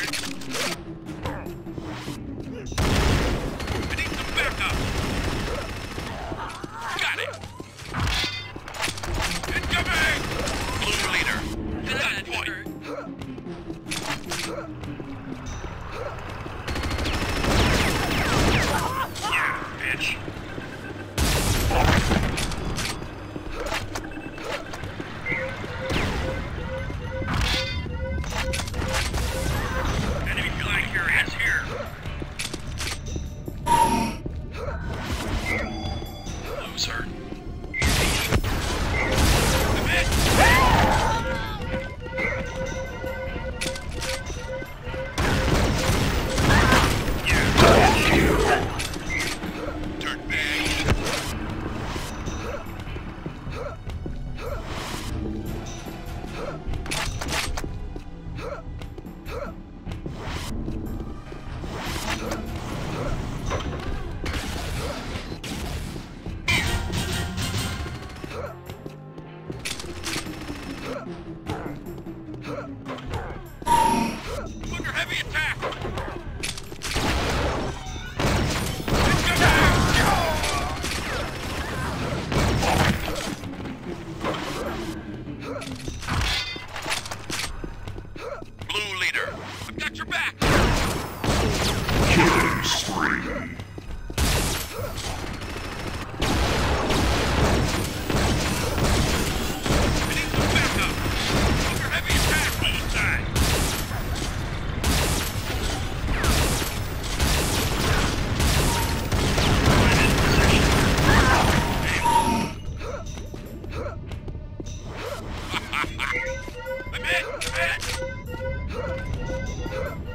Eric. in! Come in!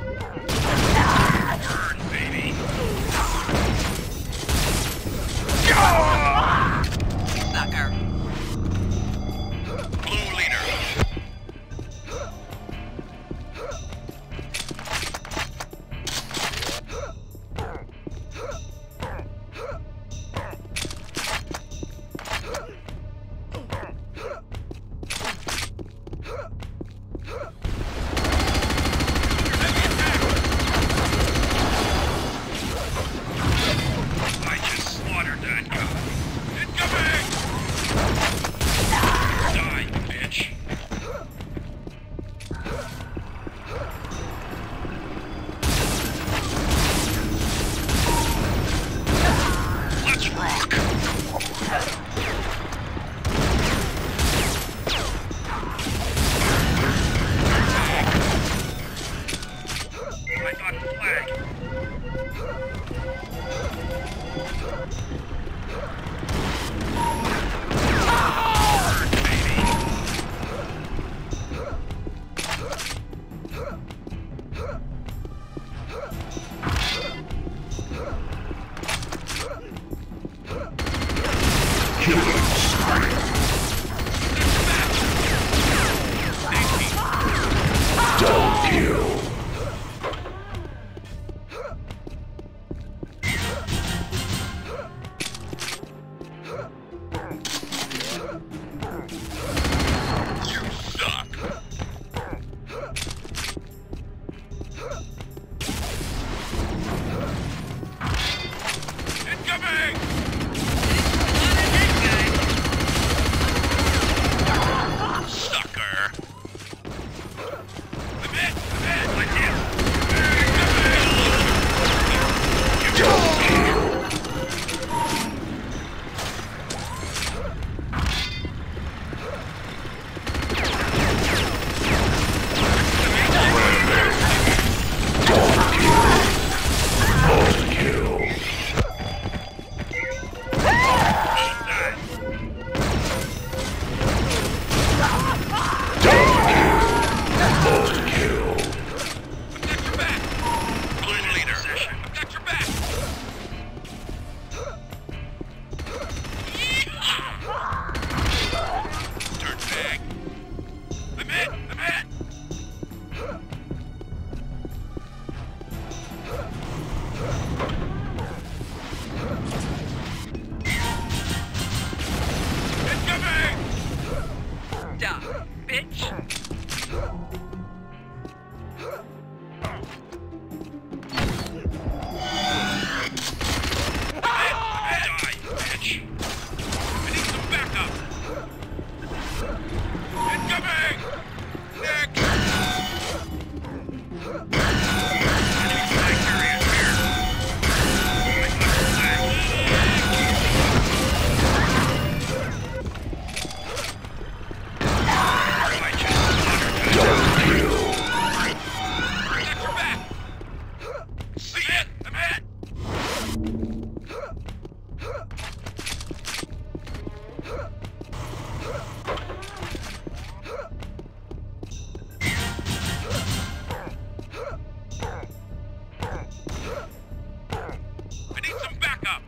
I need some backup!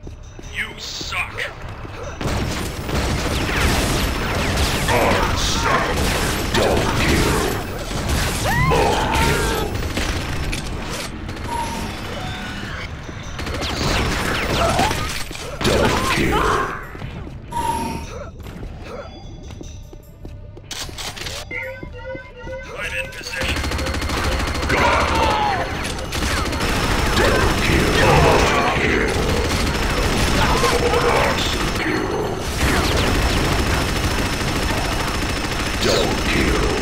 You suck! Don't Double kill! More kill! Double kill! Double kill.